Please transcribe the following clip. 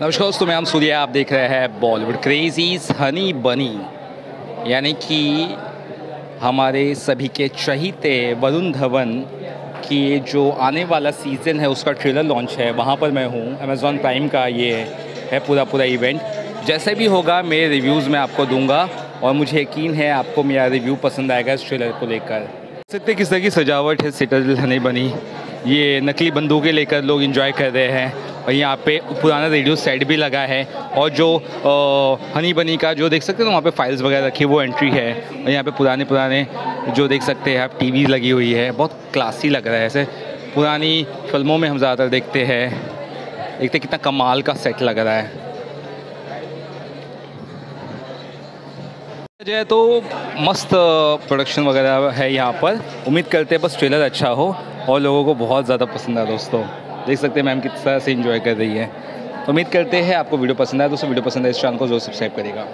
नमस्कार दोस्तों, मैं हम सूर्य आप देख रहे हैं बॉलीवुड क्रेजीज हनी बनी यानी कि हमारे सभी के चहीते वरुण धवन की जो आने वाला सीज़न है, उसका ट्रेलर लॉन्च है। वहाँ पर मैं हूँ अमेज़ॉन प्राइम का ये है पूरा पूरा इवेंट जैसे भी होगा मेरे रिव्यूज़ मैं आपको दूँगा और मुझे यकीन है, आपको मेरा रिव्यू पसंद आएगा इस ट्रेलर को लेकर। सकते किस तरह की सजावट है सिटल हनी बनी ये नकली बंदूकें लेकर लोग इन्जॉय कर रहे हैं। और यहाँ पे पुराना रेडियो सेट भी लगा है और जो आ, हनी बनी का जो देख सकते हैं वहाँ पे फाइल्स वगैरह रखी वो एंट्री है। और यहाँ पे पुराने पुराने जो देख सकते हैं आप टीवी लगी हुई है। बहुत क्लासी लग रहा है ऐसे। पुरानी फ़िल्मों में हम ज़्यादातर देखते हैं। देखते कितना कमाल का सेट लग रहा है। जो है तो मस्त प्रोडक्शन वगैरह है यहाँ पर। उम्मीद करते हैं बस ट्रेलर अच्छा हो और लोगों को बहुत ज़्यादा पसंद आया दोस्तों। देख सकते हैं मैम किस तरह से इन्जॉय कर रही है। उम्मीद करते हैं आपको वीडियो पसंद आए दोस्तों वीडियो पसंद है इस चैनल को जो सब्सक्राइब करेगा